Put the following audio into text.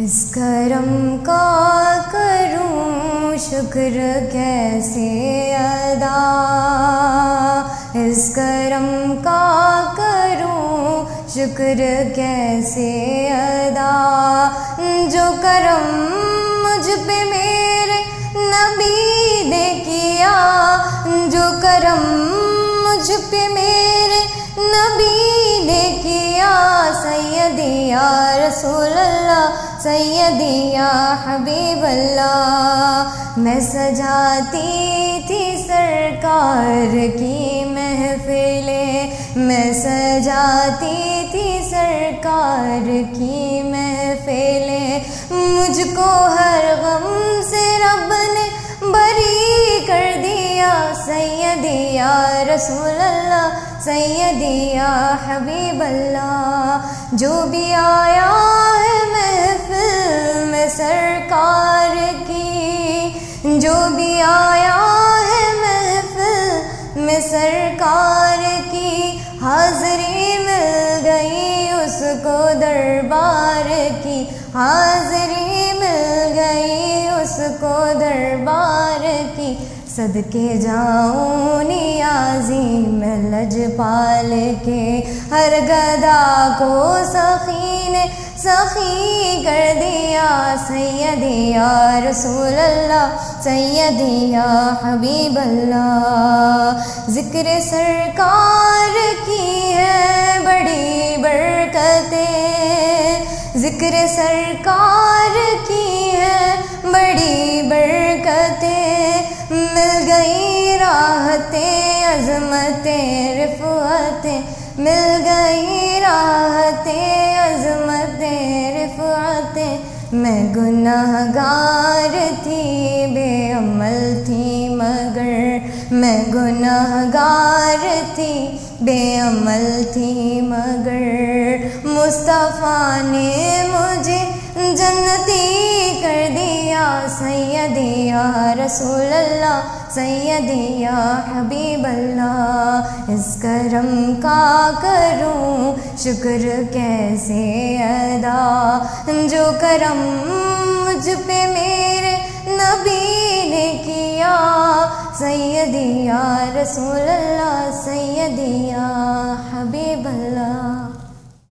इस करम का करूँ शुक्र कैसे अदा? इस करम का करूँ शुक्र कैसे अदा? जो करम मुझ पे मेरे नबी ने किया, जो करम मुझ पे मेरे नबी ने किया सैदिया रसूल अल्लाह सैदिया हबीब अल्लाह मैं सजाती थी सरकार की महफिलें। मैं सजाती थी सरकार की महफिलें। मुझको हर गम से रब ने बरी कर दिया। सैदिया रसूल अल्लाह सैदिया हबीब अल्लाह जो भी आया सरकार की। जो भी आया है महफिल में सरकार की हाजरी मिल गई, उसको दरबार की हाजरी मिल गई, उसको दरबार की। सदके जाऊँ नियाजी में लजपाल के हर गदा को सखी ने सखी कर दिया सैदिया रसूल अल्लाह सैदिया हबीब अल्लाह ज़िक्र सरकार की है बड़ी बरकतें। ज़िक्र सरकार की है बड़ी बरकतें। मिल गई राहतें, अजमतें, रिफतें। मिल गई राहतें मैं गुनाहगार थी, बेअमल थी मगर। मैं गुनाहगार थी, बेअमल थी मगर। मुस्तफ़ा ने मुझे जन्नती कर दिया सैदिया रसूल अल्लाह सैदिया हबीब अल्लाह इस करम का करूँ? शुक्र कैसे अदा? जो करम मुझ पे मेरे नबी ने किया सैदिया रसूल अल्लाह सैदिया हबीब अल्लाह